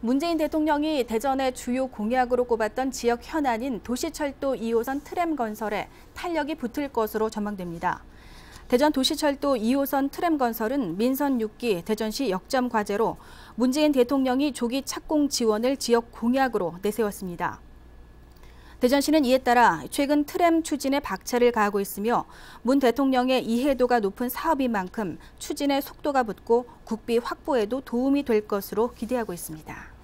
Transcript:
문재인 대통령이 대전의 주요 공약으로 꼽았던 지역 현안인 도시철도 2호선 트램 건설에 탄력이 붙을 것으로 전망됩니다. 대전 도시철도 2호선 트램 건설은 민선 6기 대전시 역점 과제로 문재인 대통령이 조기 착공 지원을 지역 공약으로 내세웠습니다. 대전시는 이에 따라 최근 트램 추진에 박차를 가하고 있으며 문 대통령의 이해도가 높은 사업인 만큼 추진에 속도가 붙고 국비 확보에도 도움이 될 것으로 기대하고 있습니다.